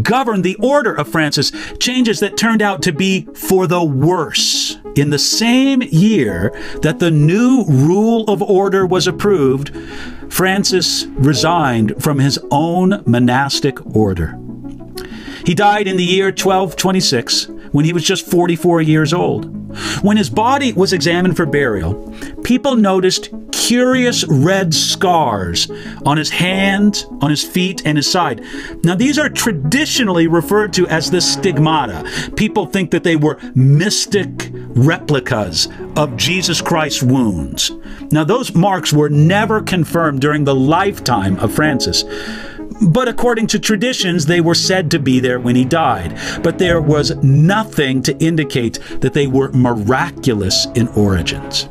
governed the order of Francis, changes that turned out to be for the worse. In the same year that the new rule of order was approved, Francis resigned from his own monastic order. He died in the year 1226 when he was just 44 years old. When his body was examined for burial, people noticed curious red scars on his hand, on his feet, and his side. Now, these are traditionally referred to as the stigmata. People think that they were mystic replicas of Jesus Christ's wounds. Now, those marks were never confirmed during the lifetime of Francis. But according to traditions, they were said to be there when he died. But there was nothing to indicate that they were miraculous in origins.